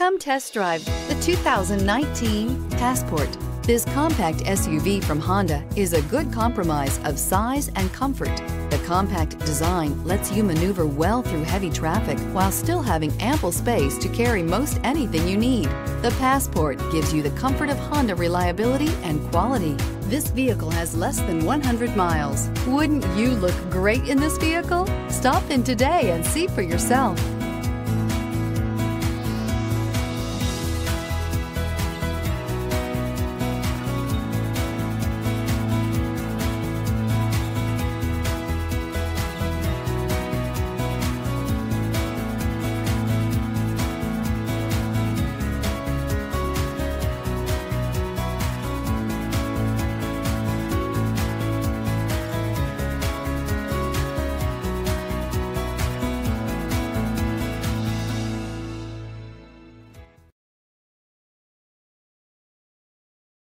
Come test drive the 2019 Passport. This compact SUV from Honda is a good compromise of size and comfort. The compact design lets you maneuver well through heavy traffic while still having ample space to carry most anything you need. The Passport gives you the comfort of Honda reliability and quality. This vehicle has less than 100 miles. Wouldn't you look great in this vehicle? Stop in today and see for yourself.